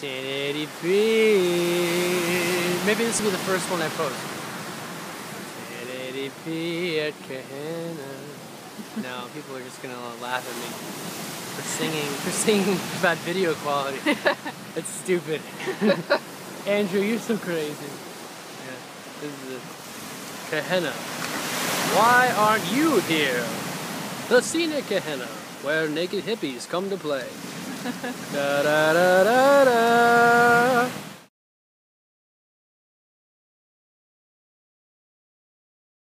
1080p. Maybe this will be the first one I post. 1080p at Kehena. No, people are just gonna laugh at me for singing for singing about video quality. That's stupid. Andrew, you're so crazy. Yeah, this is it. Kehena. Why aren't you here? The scenic Kehena, where naked hippies come to play. da da da da.